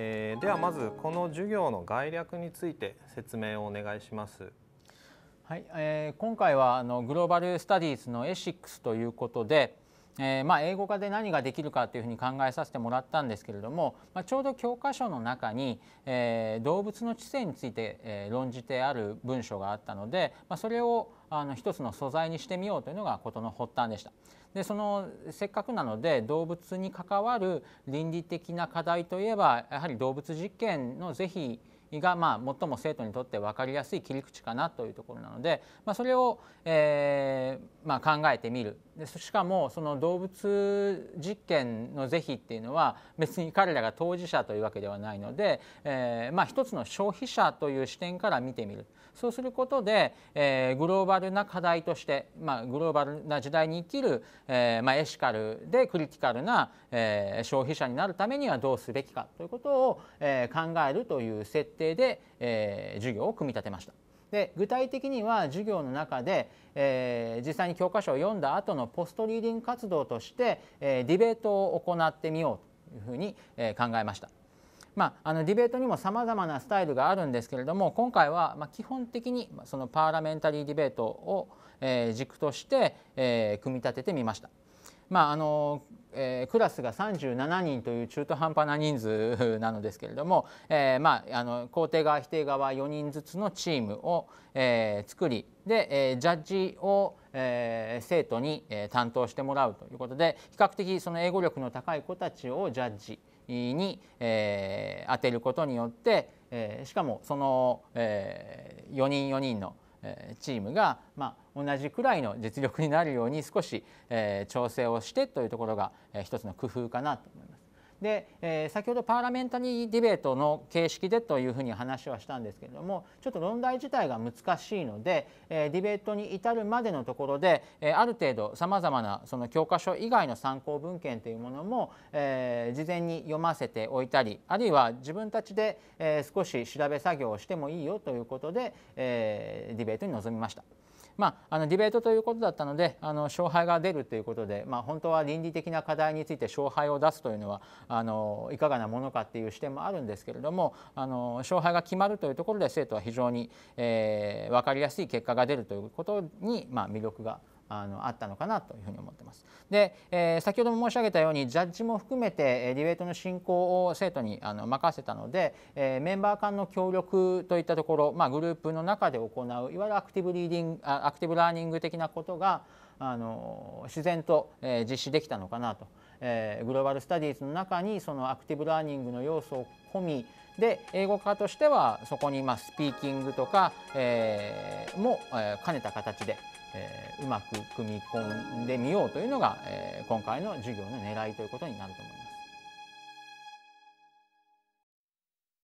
えー、ではまずこの授業の概略について説明をお願いします。はい、えー、今回はあのグローバル・スタディーズのエシックスということで、えー、まあ、英語化で何ができるかというふうに考えさせてもらったんですけれども、まあ、ちょうど教科書の中に、えー、動物の知性について、えー、論じてある文章があったので、まあ、それをあの一つの素材にしてみようというのが事の発端でした。でそのせっかくなので動物に関わる倫理的な課題といえばやはり動物実験の是非がまあ最も生徒にとって分かりやすい切り口かなというところなので、まあ、それを、えーまあ、考えてみる。でしかもその動物実験の是非っていうのは別に彼らが当事者というわけではないので、えーまあ、一つの消費者という視点から見てみる。そうすることで、えー、グローバルな課題として、まあ、グローバルな時代に生きる、えーまあ、エシカルでクリティカルな、えー、消費者になるためにはどうすべきかということを、えー、考えるという設定で、えー、授業を組み立てました。で具体的には授業の中で、えー、実際に教科書を読んだ後のポストリーディング活動として、えー、ディベートを行ってみようというふうに、えー、考えました。まあ、あのディベートにもさまざまなスタイルがあるんですけれども今回はまあ基本的にそのパーラメンタリーディベートを、えー、軸として、えー、組み立ててみました。まああのえー、クラスが37人という中途半端な人数なのですけれども、えーまあ、あの肯定側否定側4人ずつのチームを、えー、作りで、えー、ジャッジを、えー、生徒に、えー、担当してもらうということで比較的その英語力の高い子たちをジャッジに、えー、当てることによって、えー、しかもその、えー、4人4人のチームが、まあ、同じくらいの実力になるように少し、えー、調整をしてというところが、えー、一つの工夫かなと思います。で、えー、先ほどパーラメンタリーディベートの形式でというふうに話はしたんですけれどもちょっと論題自体が難しいので、えー、ディベートに至るまでのところで、えー、ある程度さまざまなその教科書以外の参考文献というものも、えー、事前に読ませておいたりあるいは自分たちで、えー、少し調べ作業をしてもいいよということで、えー、ディベートに臨みました。まあ、あのディベートということだったのであの勝敗が出るということで、まあ、本当は倫理的な課題について勝敗を出すというのはあのいかがなものかっていう視点もあるんですけれどもあの勝敗が決まるというところで生徒は非常に、えー、分かりやすい結果が出るということに、まあ、魅力があのあったのかなというふうに思ってます。で、えー、先ほども申し上げたようにジャッジも含めてディベートの進行を生徒にあの任せたので、えー、メンバー間の協力といったところ、まあ、グループの中で行ういわゆるアクティブリーディングアクティブラーニング的なことがあの自然と、えー、実施できたのかなと、えー、グローバル・スタディーズの中にそのアクティブラーニングの要素を込みで英語科としてはそこにまあスピーキングとか、えー、も、えー、兼ねた形でえー、うまく組み込んでみようというのが、えー、今回の授業の狙いということになると思います。